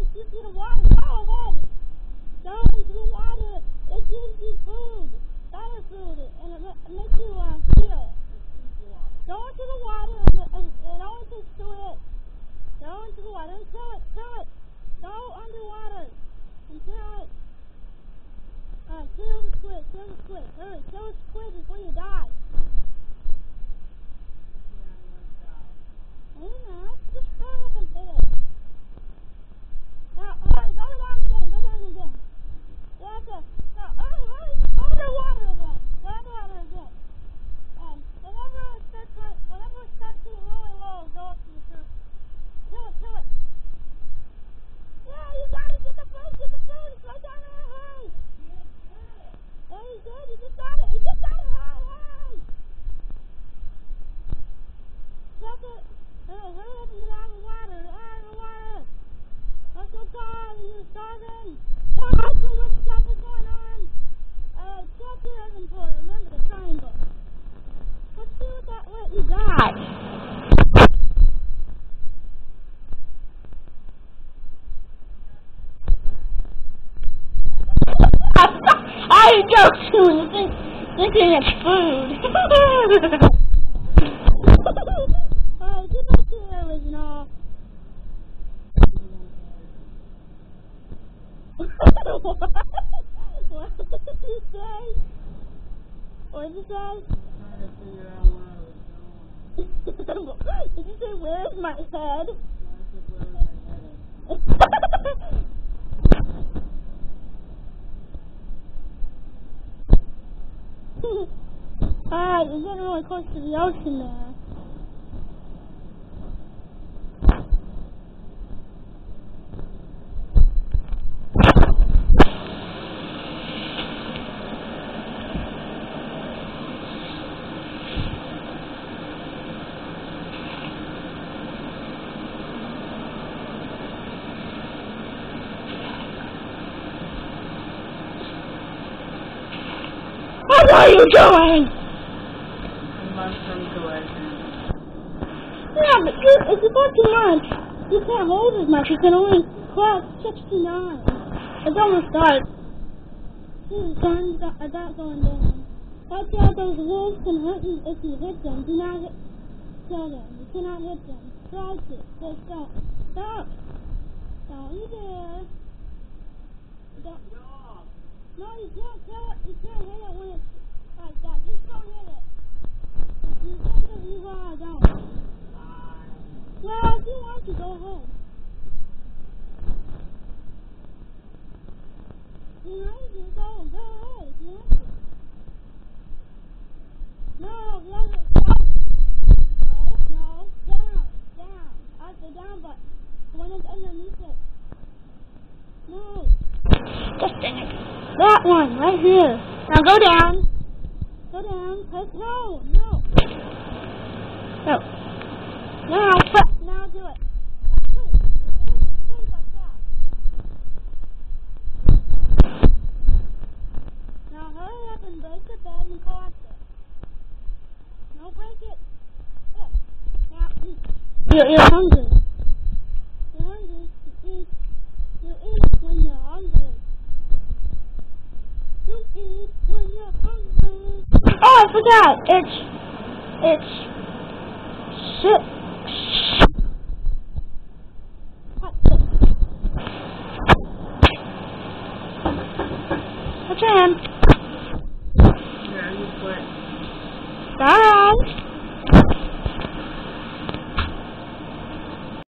it gives you the water. Go ahead. Go into the water. It gives you food. Better food. And it, ma- it makes you uh, feel. Go into the water and, and it only takes two hits. Go into the water and kill it. Kill it. Go underwater and kill it. Uh, kill the squid. Kill the squid. Hurry. Kill the squid before you die. Hey, man. Just hurry up and hit it. Now, hurry. Go down again. Go down again. You have to. Now, hurry, hurry. Go underwater again. Go underwater again. And whenever it starts, run- whenever it starts getting really low, go up to the surface. Kill it, kill it. Yeah, you gotta get the food, get the food. It's right down there. Hurry. Yeah, you did. You just got it. You just got it. Hurry, hurry. Check it. Hurry, hurry up and get out of the water. Out of the water. I'm so tired. You're starving. Ah, too much stuff is going on. Uh, check your inventory. Remember the triangle. Let's see what that what you got. I you think, thinking it's food. What? What did you say? What did you say? Trying to figure out where I was going. did you say where's my head? Alright, you're getting really close to the ocean there. What are you doing? Mushroom collection. Yeah, but you, if you bought too you can't hold as much. You can only collect 69. It's almost dark. See, the sun's about going down. Watch out, those wolves can hunt you if you hit them. Do not hit, kill them. You cannot hit them. Try to. Just don't. Stop. Don't you dare. Don't. No, you can't kill it. You can't hit it when it's like that. Just don't hit it. If you think that you are, don't. Well, if you want to, go ahead. You know, you go, go ahead if you want to. No, the other, no, no, down, down. Uh, the down button. The one that's underneath it. No. Just dang it. That one, right here. Now go down. Go down. Press, no, no. No. Now, now do it. And collapse it. Break it. There. Now, eat. You're, you're hungry. You're hungry. You eat. You eat when you're hungry. You eat when you're hungry. Oh, I forgot. It's, it's, shit.